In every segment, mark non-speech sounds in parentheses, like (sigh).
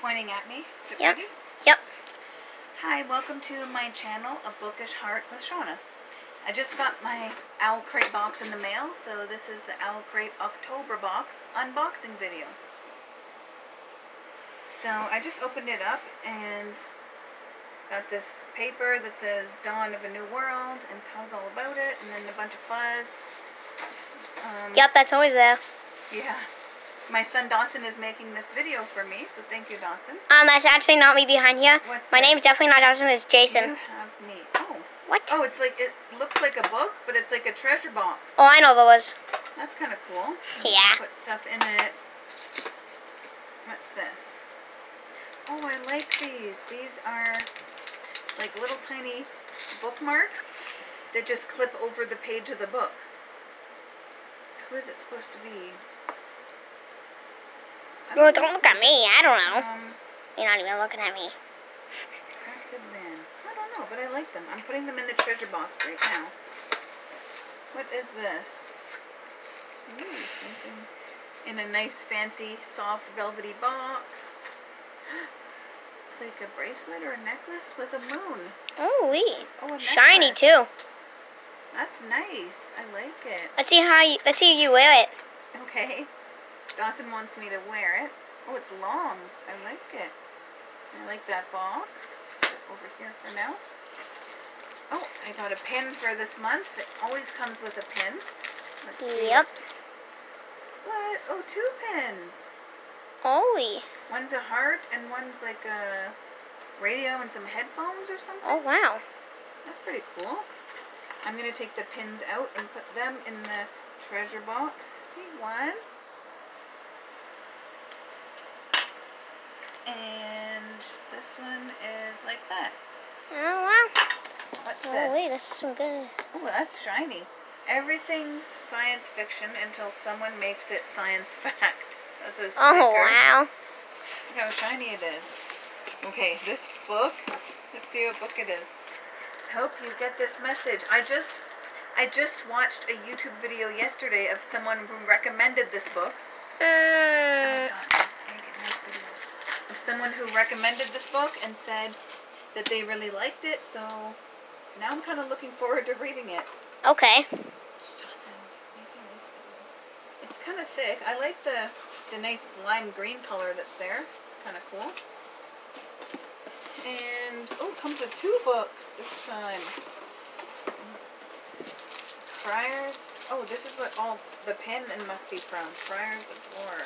pointing at me. Is it Yep. ready? Yep. Hi, welcome to my channel, A Bookish Heart with Shauna. I just got my OwlCrate box in the mail, so this is the OwlCrate October box unboxing video. So I just opened it up and got this paper that says Dawn of a New World and tells all about it, and then a bunch of fuzz. Um, Yep, that's always there. Yeah. My son Dawson is making this video for me, so thank you, Dawson. Um, that's actually not me behind here. What's My this? name's definitely not Dawson, it's Jason. You have me. Oh. What? Oh, it's like, it looks like a book, but it's like a treasure box. Oh, I know those. That's kind of cool. Yeah. Put stuff in it. What's this? Oh, I like these. These are like little tiny bookmarks that just clip over the page of the book. Who is it supposed to be? Well, don't look at me. I don't know. Um, You're not even looking at me. Crafted. I don't know, but I like them. I'm putting them in the treasure box right now. What is this? Ooh, something in a nice, fancy, soft, velvety box. (gasps) It's like a bracelet or a necklace with a moon. Oh, wee. Oh, Shiny too. That's nice. I like it. Let's see how you. Let's see you wear it. Okay. Dawson wants me to wear it. Oh, it's long. I like it. I like that box. Put it over here for now. Oh, I got a pin for this month. It always comes with a pin. Let's see. Yep. What? Oh, two pins. Oh. One's a heart and one's like a radio and some headphones or something. Oh, wow. That's pretty cool. I'm going to take the pins out and put them in the treasure box. See, one. And this one is like that. Oh, wow. What's Oh, this? wait. That's some good. Oh, that's shiny. Everything's science fiction until someone makes it science fact. (laughs) That's a sticker. Oh, wow. Look how shiny it is. Okay, this book. Let's see what book it is. Hope you get this message. I just I just watched a YouTube video yesterday of someone who recommended this book. Mm, Awesome. Make it nice videos. Of someone who recommended this book and said that they really liked it, so now I'm kind of looking forward to reading it. okay. Dawson, make a nice video. It's kind of thick. I like the the nice lime green color that's there. It's kind of cool. And oh, it comes with two books this time. Friars. Oh, this is what all the pen must be from. Friars of War.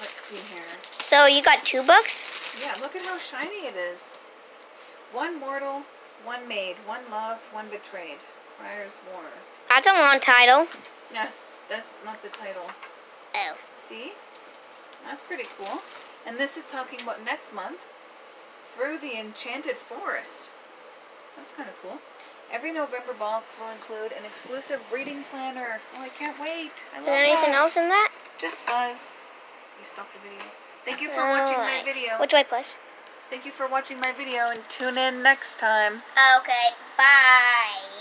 Let's see here. So you got two books? Yeah, look at how shiny it is. One mortal, one maid, one loved, one betrayed. Friars War. That's a long title. Yeah, that's not the title. Oh. See? That's pretty cool. And this is talking about next month. Through the Enchanted Forest. That's kind of cool. Every November box will include an exclusive reading planner. Oh, I can't wait. I Is there anything that. else in that? Just fuzz. You stop the video. Thank you for watching my video. Which way, push? Thank you for watching my video and tune in next time. Okay. Bye.